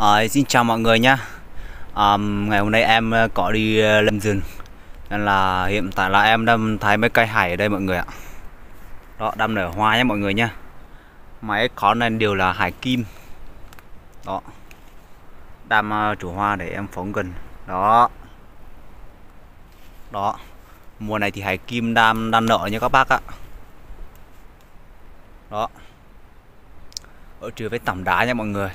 À, xin chào mọi người nhá. À, Ngày hôm nay em ờ, có đi lâm lên rừng. Nên là hiện tại là em đang thấy mấy cây hải ở đây mọi người ạ. Đó, đang nở hoa nhé mọi người nhá. Mấy con này đều là hải kim. Đó. Đam chủ hoa để em phóng gần. Đó. Đó. Mùa này thì hải kim đang, đang nở nha các bác ạ. Đó. Ở trừ với tầm đá nha mọi người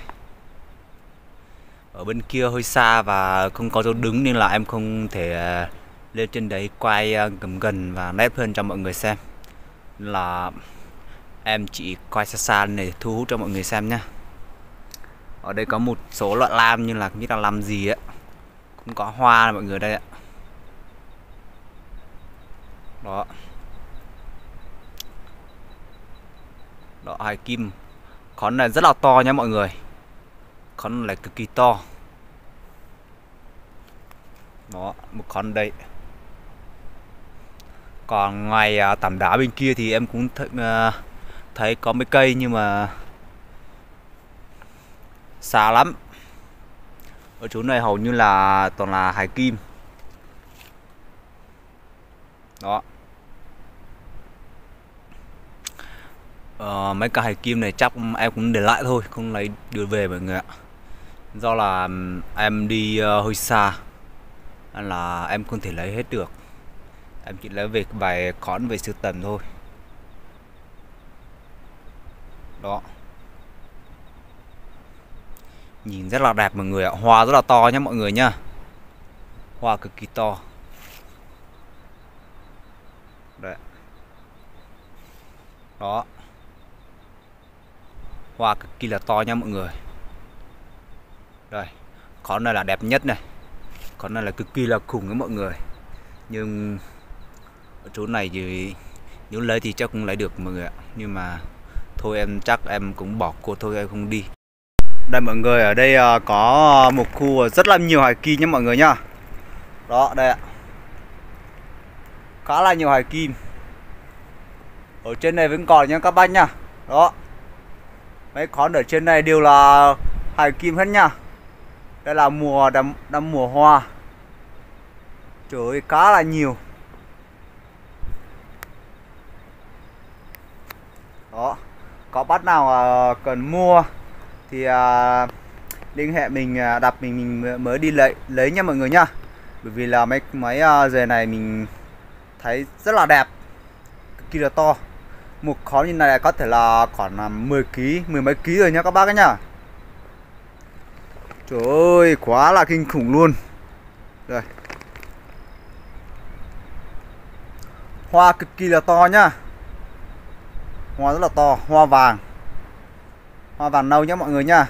ở bên kia hơi xa và không có chỗ đứng nên là em không thể à, lên trên đấy quay à, gần gần và nét hơn cho mọi người xem. Là em chỉ quay xa xa để thu hút cho mọi người xem nhé ở đây có một số loại lam như là không biết là làm gì á cũng có hoa này mọi người đây ạ. Đó. Đó, hai kim. Con này rất là to nha mọi người con lại cực kỳ to. Đó một con đây. Còn ngoài à, tảng đá bên kia thì em cũng th à, thấy có mấy cây nhưng mà xa lắm. Ở chỗ này hầu như là toàn là hải kim. Đó. Ờ, mấy cái hải kim này chắc em cũng để lại thôi không lấy đưa về mọi người ạ do là em đi uh, hơi xa nên là em không thể lấy hết được. Em chỉ lấy về vài con về sưu tầm thôi. Đó. Nhìn rất là đẹp mọi người ạ. Hoa rất là to nhé mọi người nhá. Hoa cực kỳ to. Đấy. Đó. Hoa cực kỳ là to nha mọi người. Rồi, con này là đẹp nhất này. Con này là cực kỳ là khủng với mọi người. Nhưng ở chỗ này thì nếu lấy thì chắc cũng lấy được mọi người ạ. Nhưng mà thôi em chắc em cũng bỏ cô thôi em không đi. Đây mọi người ở đây à, có một khu rất là nhiều hải kim nhé mọi người nhá. Đó đây ạ. Khá là nhiều hải kim. Ở trên này vẫn còn nha các bác nhá. Đó. Mấy con ở trên này đều là hải kim hết nha đây là mùa đâm đâm mùa hoa. Trời ơi cá là nhiều. Đó có bắt nào à, cần mua thì à, liên hệ mình à, đặt mình, mình mới đi lấy lấy nha mọi người nha, bởi vì là mấy mấy à, này mình thấy rất là đẹp. Cực kỳ là to. Một khó như này có thể là khoảng 10 kg mười mấy kg rồi nha các bác ấy nhá trời ơi, quá là kinh khủng luôn. Đây. Hoa cực kỳ là to nhá. Hoa rất là to, hoa vàng. Hoa vàng nâu nhá mọi người nhá.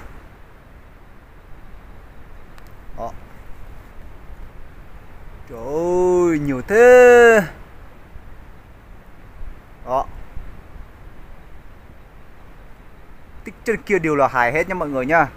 Đó. Trời ơi, nhiều thế. Đó. Tích trên kia đều là hài hết nhá mọi người nhá.